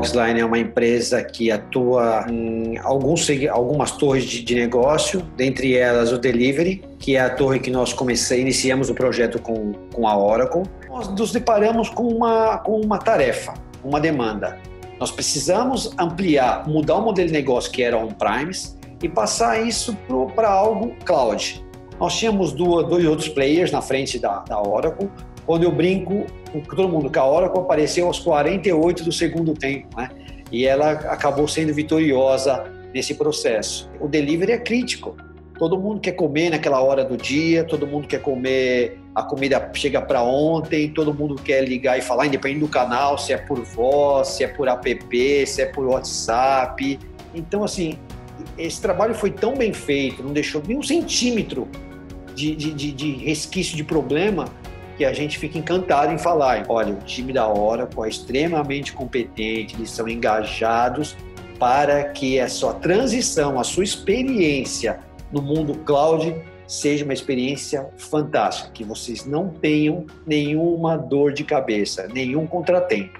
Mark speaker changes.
Speaker 1: Logsline é uma empresa que atua em alguns, algumas torres de, de, negócio, dentre elas o Delivery, que é a torre que nós comecei, iniciamos o projeto com, com a Oracle. Nós nos deparamos com uma, com uma tarefa, uma demanda. Nós precisamos ampliar, mudar o modelo de negócio que era on-premise e passar isso para algo cloud. Nós tínhamos duas, dois outros players na frente da, da Oracle, quando eu brinco com todo mundo que a Oracle apareceu aos 48 do segundo tempo, né? E ela acabou sendo vitoriosa nesse processo. O delivery é crítico. Todo mundo quer comer naquela hora do dia, todo mundo quer comer, a comida chega para ontem, todo mundo quer ligar e falar, independente do canal, se é por voz, se é por app, se é por WhatsApp. Então, assim, esse trabalho foi tão bem feito, não deixou nem um centímetro de, de, de, de resquício de problema que a gente fica encantado em falar. Olha, o time da Oracle é extremamente competente, eles são engajados para que a sua transição, a sua experiência no mundo cloud seja uma experiência fantástica, que vocês não tenham nenhuma dor de cabeça, nenhum contratempo.